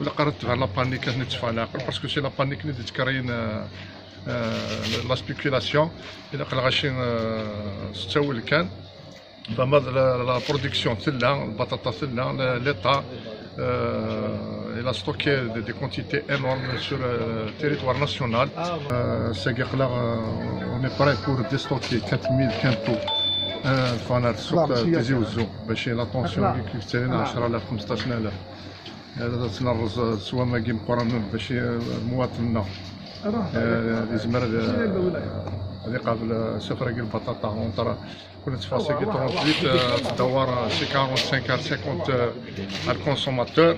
ولا قررت تبع لابانيك هنا تشفى على عقل باسكو سي لابانيك اللي تكرين آه، آه، لا سبيكولاسيون إلا قال غاشي آه، ستاول كان. فما لا برودكسيون ثلا البطاطا ثلا ليطا il a stocké كونتيتي des quantités énormes ناسيونال le territoire national. Euh, on est prêt pour déstocker 4000 quintaux. الفانات السوق تيزي وزو باش لا طونسيون كيف تسالينا 10000 15000 هذا تنرز سوا ما كي مقارنة باش مواطننا يزمر اللي قبل سفرة البطاطا. اونتر كل تفاصيل كي 38 تدور سي 45 50 الكونسوماتور.